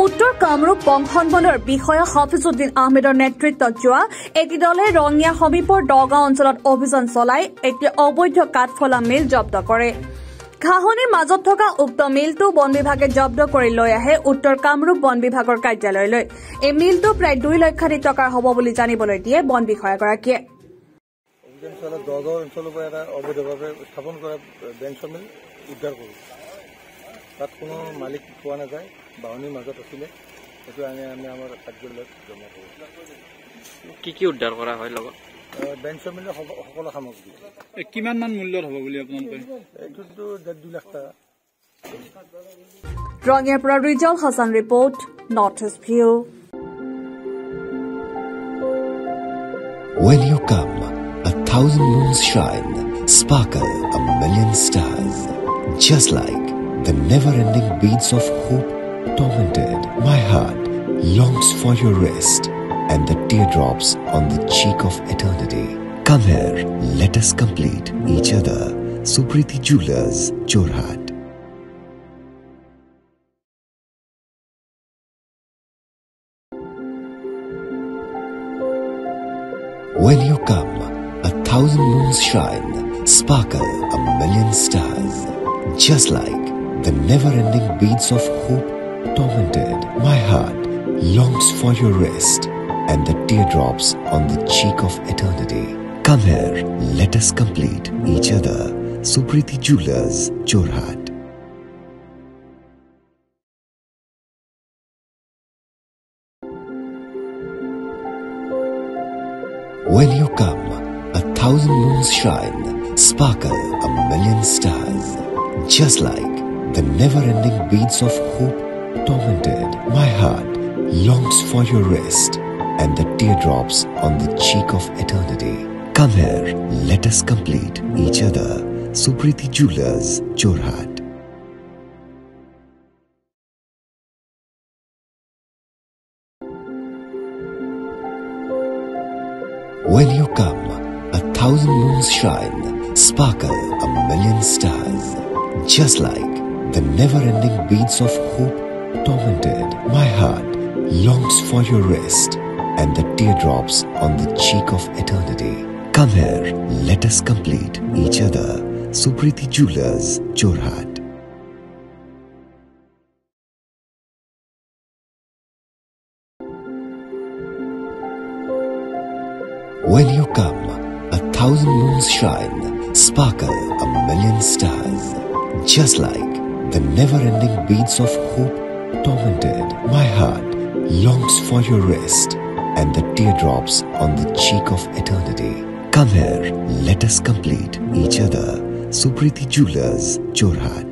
উত্তৰ কামৰূপ বংশনবলৰ বিষয়া হাফিজুদ্দিন আহমেদৰ নেতৃত্বত যোৱা এটি দলে ৰঙিয়া সমীপৰ দগাঁও অঞ্চলত অভিযান চলাই এটি অবৈধ কাঠফলা মিল জব্দ কৰে। ঘাঁহনিৰ মাজত থকা উক্ত মিলটো বন বিভাগে জব্দ কৰি লৈ আহে উত্তৰ কামৰূপ বন বিভাগৰ কাৰ্যালয়লৈ। এই মিলটো প্ৰায় দুই লক্ষাধিক টকাৰ হ'ব বুলি জানিবলৈ দিয়ে বন বিষয়াগৰাকীয়ে। অঞ্চলৰ পৰা এটা অবৈধভাৱে স্থাপন কৰা মিল উদ্ধাৰ তাত কোনো মালিক পোৱা নাযায় বাহনীৰ মাজত আছিলে। সেইটো আনি আমি আমাৰ কাৰ্যালয়ত জমা কৰোঁ। কি কি উদ্ধাৰ কৰা হয় লগত? বেংক মিলৰ সকলো সামগ্ৰী। এ, কিমান মান মূল্যত হ'ব বুলি আপোনালোকে এইটোতো ডেৰ দুই লাখ টকা। ৰঙিয়াৰ পৰা Rizal Hasan report north east view. When you come, a thousand moons shine, sparkle a million stars. Just like the never-ending beats of hope tormented, my heart longs for your rest and the teardrops on the cheek of eternity. Come here, let us complete each other. Supriti Jewelers, Jorhat. When you come, a thousand moons shine, sparkle a million stars. Just like the never-ending beats of hope tormented, my heart longs for your rest and the teardrops on the cheek of eternity. Come here, let us complete each other. Supriti Jewelers, Jorhat. When you come, a thousand moons shine, sparkle a million stars. Just like the never-ending beats of hope tormented, my heart longs for your rest and the teardrops on the cheek of eternity. Come here, let us complete each other. Supriti Jewelers, Jorhat. When you come, a thousand moons shine, sparkle a million stars. Just like the never-ending beats of hope tormented, my heart longs for your rest and the teardrops on the cheek of eternity. Come here, let us complete each other. Supriti Jewelers, Jorhat. When you come, a thousand moons shine, sparkle a million stars. Just like the never-ending beats of hope tormented, my heart longs for your rest and the teardrops on the cheek of eternity. Come here, let us complete each other. Supriti Jewelers, Jorhat.